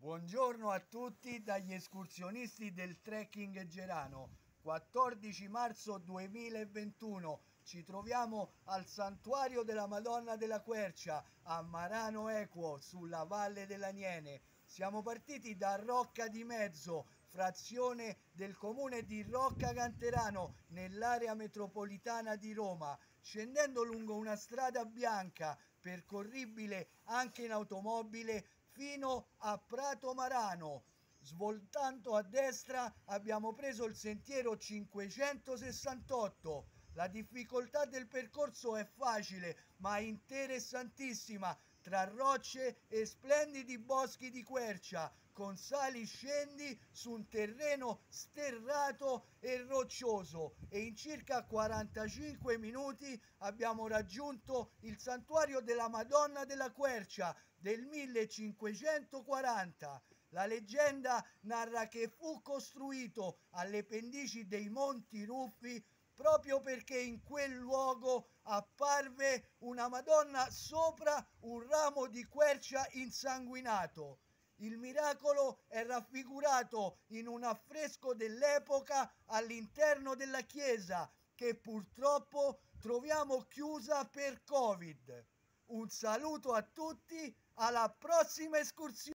Buongiorno a tutti dagli escursionisti del Trekking Gerano. 14 marzo 2021 ci troviamo al santuario della Madonna della Quercia a Marano Equo sulla Valle dell'Aniene. Siamo partiti da Rocca di Mezzo, frazione del comune di Rocca Canterano nell'area metropolitana di Roma, scendendo lungo una strada bianca percorribile anche in automobile fino a Prato Marano. Svoltando a destra abbiamo preso il sentiero 568. La difficoltà del percorso è facile ma interessantissima tra rocce e splendidi boschi di quercia, con sali scendi su un terreno sterrato e roccioso e in circa 45 minuti abbiamo raggiunto il santuario della Madonna della Quercia del 1540. La leggenda narra che fu costruito alle pendici dei Monti Ruffi proprio perché in quel luogo apparve una Madonna sopra un ramo di quercia insanguinato. Il miracolo è raffigurato in un affresco dell'epoca all'interno della chiesa che purtroppo troviamo chiusa per Covid. Un saluto a tutti, alla prossima escursione!